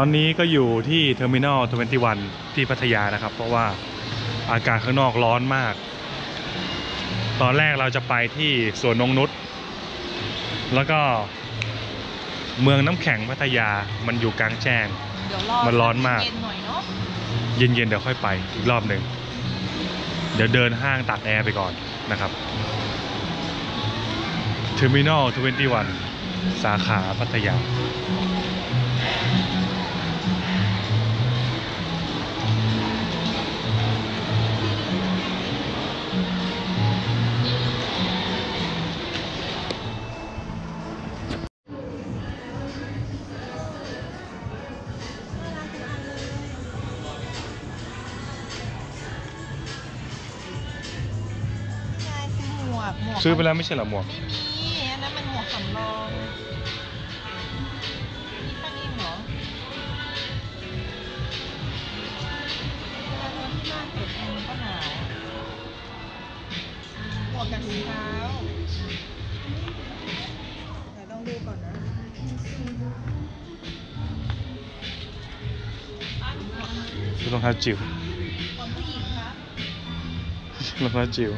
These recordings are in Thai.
ตอนนี้ก็อยู่ที่ Terminal 21 ที่พัทยานะครับ เพราะว่าอากาศข้างนอกร้อนมาก ตอนแรกเราจะไปที่สวนนงนุษแล้วก็เมืองน้ำแข็งพัทยามันอยู่กลางแจ้ง เดี๋ยวรอมันร้อนมาก เย็นๆหน่อยเนาะเย็นๆเดี๋ยวค่อยไปอีกรอบหนึ่งเดี๋ยวเดินห้างตากแอร์ไปก่อนนะครับ Terminal 21 สาขาพัทยา ซื้อไปแล้วไม่ใช่เหรอหมวก ไม่มีอันนั้นมันหมวกสำรองนี่ป้านิ่มเหรอเวลาตอนที่บ้านเปิดแอร์มันก็หนาวหมวกกันรองเท้าเดี๋ยวต้องดูก่อนนะซื้อรองเท้าจิ๋วของผู้หญิงครับ รองเท้าจิ๋ว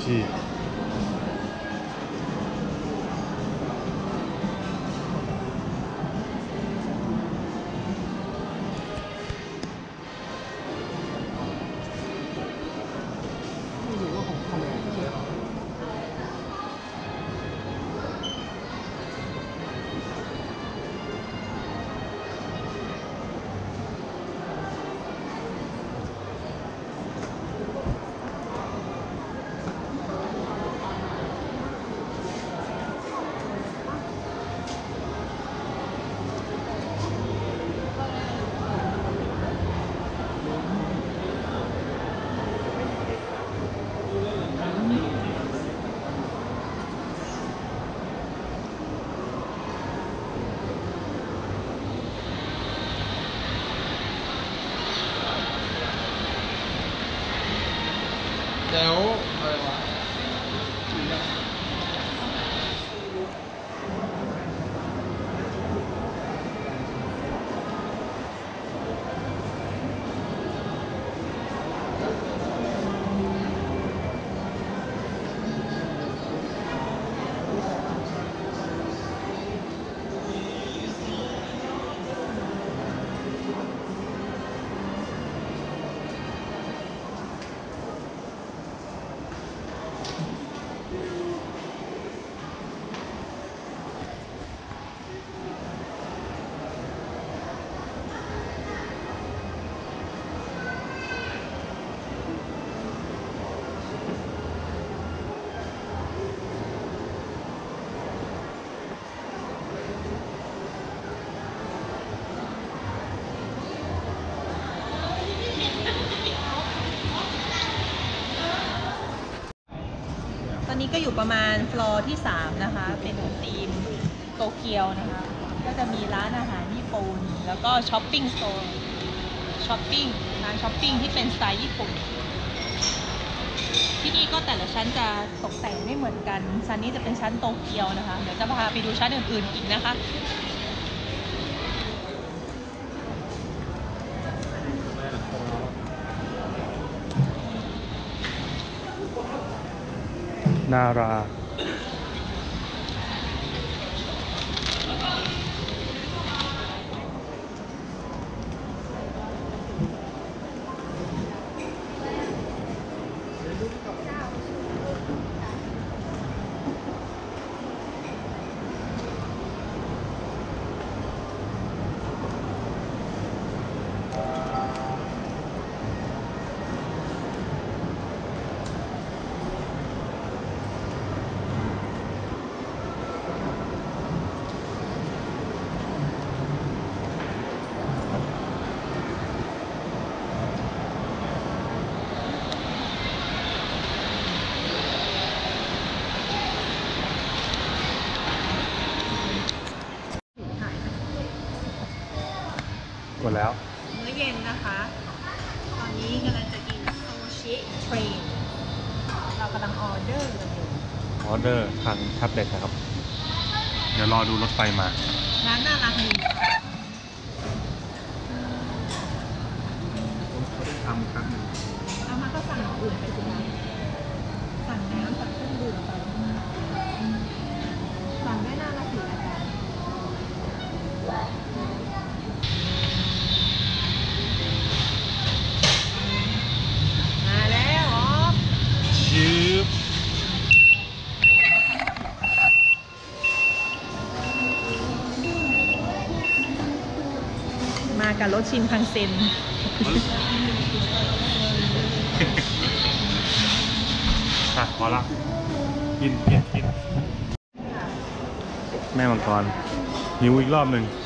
อิ นจีแอยู่ประมาณฟลอร์ที่ 3 นะคะ เป็นธีมโตเกียวนะคะ ก็จะมีร้านอาหารญี่ปุ่น แล้วก็ช้อปปิ้งโซนช้อปปิ้งร้านช้อปปิ้งที่เป็นสไตล์ญี่ปุ่น ที่นี่ก็แต่ละชั้นจะตกแต่งไม่เหมือนกัน ชั้นนี้จะเป็นชั้นโตเกียวนะคะ เดี๋ยวจะพาไปดูชั้นอื่นๆอีกนะคะ นาราแล้ว มื้อเย็นนะคะ ตอนนี้กำลังจะกิน sushi train เรากำลังออเดอร์กันอยู่ออเดอร์ทางแท็บเล็ตนะครับ เดี๋ยวรอดูรถไฟมา ร้านน่ารักดีค่ะเขาได้ทำครั้งหนึ่งเอามาก็สั่งอย่างอื่นไปสิค รถชินคังเซ็น อะพอละกินเปลี่ยนกินแม่มังกรหิวอีกรอบหนึ่งใ